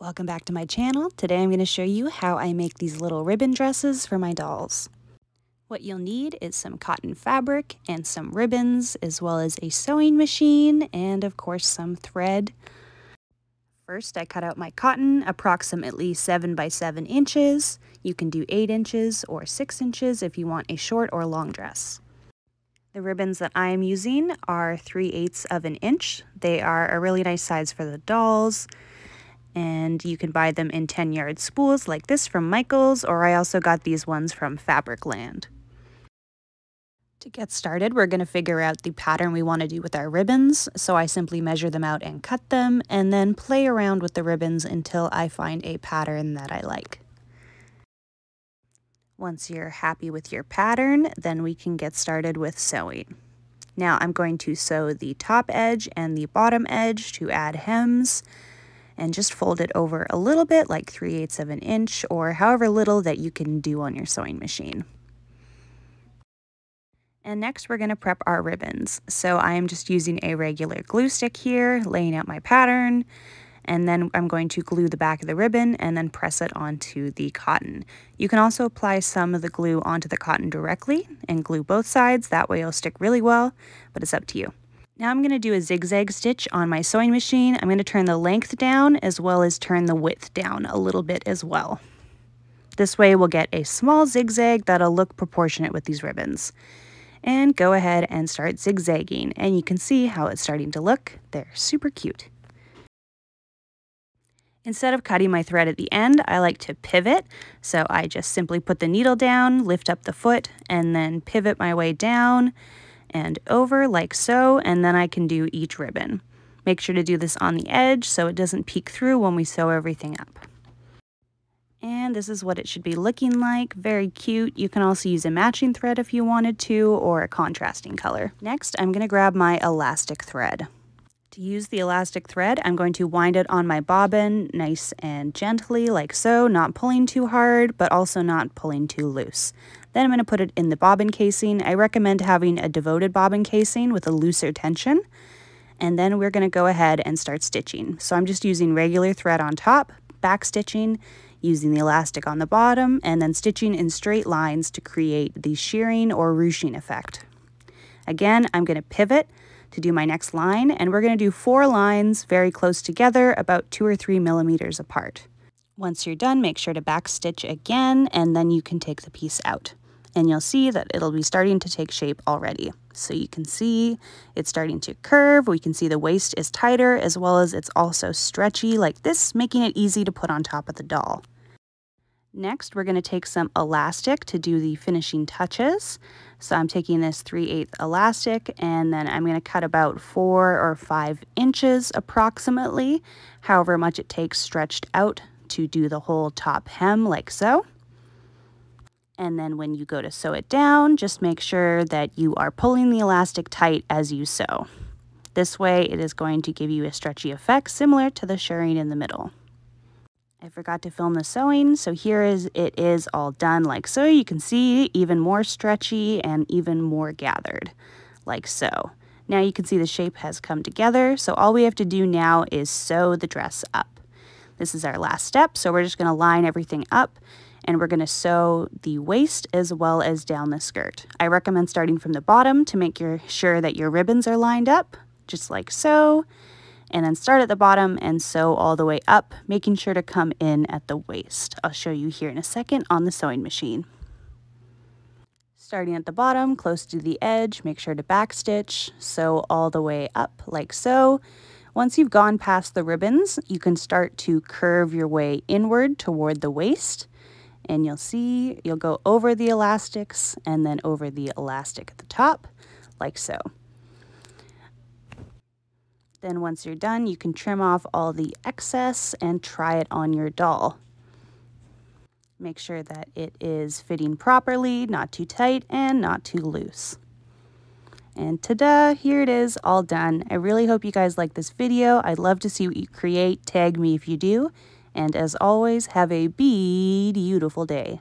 Welcome back to my channel. Today I'm going to show you how I make these little ribbon dresses for my dolls. What you'll need is some cotton fabric and some ribbons, as well as a sewing machine and of course some thread. First I cut out my cotton approximately 7 by 7 inches. You can do 8 inches or 6 inches if you want a short or long dress. The ribbons that I am using are 3 eighths of an inch. They are a really nice size for the dolls and you can buy them in 10 yard spools like this from Michaels, or I also got these ones from Fabricland. To get started, we're going to figure out the pattern we want to do with our ribbons, so I simply measure them out and cut them, and then play around with the ribbons until I find a pattern that I like. Once you're happy with your pattern, then we can get started with sewing. Now I'm going to sew the top edge and the bottom edge to add hems, and just fold it over a little bit, like 3 eighths of an inch, or however little that you can do on your sewing machine. And next we're going to prep our ribbons. So I am just using a regular glue stick here, laying out my pattern, and then I'm going to glue the back of the ribbon and then press it onto the cotton. You can also apply some of the glue onto the cotton directly and glue both sides, that way it'll stick really well, but it's up to you. Now I'm going to do a zigzag stitch on my sewing machine. I'm going to turn the length down as well as turn the width down a little bit as well. This way we'll get a small zigzag that'll look proportionate with these ribbons. And go ahead and start zigzagging and you can see how it's starting to look. They're super cute. Instead of cutting my thread at the end, I like to pivot. So I just simply put the needle down, lift up the foot, and then pivot my way down and over like so, and then I can do each ribbon. Make sure to do this on the edge so it doesn't peek through when we sew everything up. And this is what it should be looking like. Very cute. You can also use a matching thread if you wanted to, or a contrasting color. Next, I'm going to grab my elastic thread. To use the elastic thread, I'm going to wind it on my bobbin nice and gently like so, not pulling too hard, but also not pulling too loose. Then I'm going to put it in the bobbin casing. I recommend having a devoted bobbin casing with a looser tension. And then we're going to go ahead and start stitching. So I'm just using regular thread on top, back stitching, using the elastic on the bottom, and then stitching in straight lines to create the shirring or ruching effect. Again, I'm going to pivot to do my next line, and we're going to do four lines very close together, about two or three millimeters apart. Once you're done, make sure to backstitch again, and then you can take the piece out. And you'll see that it'll be starting to take shape already. So you can see it's starting to curve. We can see the waist is tighter, as well as it's also stretchy like this, making it easy to put on top of the doll. Next, we're going to take some elastic to do the finishing touches. So I'm taking this 3 8 elastic and then I'm going to cut about 4 or 5 inches approximately, however much it takes stretched out to do the whole top hem like so. And then when you go to sew it down, just make sure that you are pulling the elastic tight as you sew. This way it is going to give you a stretchy effect similar to the shirring in the middle. I forgot to film the sewing, so here is it is all done like so. You can see even more stretchy and even more gathered, like so. Now you can see the shape has come together, so all we have to do now is sew the dress up. This is our last step, so we're just going to line everything up and we're going to sew the waist as well as down the skirt. I recommend starting from the bottom to make sure that your ribbons are lined up, just like so and then start at the bottom and sew all the way up, making sure to come in at the waist. I'll show you here in a second on the sewing machine. Starting at the bottom, close to the edge, make sure to backstitch, sew all the way up like so. Once you've gone past the ribbons, you can start to curve your way inward toward the waist. And you'll see, you'll go over the elastics and then over the elastic at the top, like so. Then once you're done, you can trim off all the excess and try it on your doll. Make sure that it is fitting properly, not too tight and not too loose. And ta-da, here it is, all done. I really hope you guys like this video. I'd love to see what you create. Tag me if you do. And as always, have a beautiful day.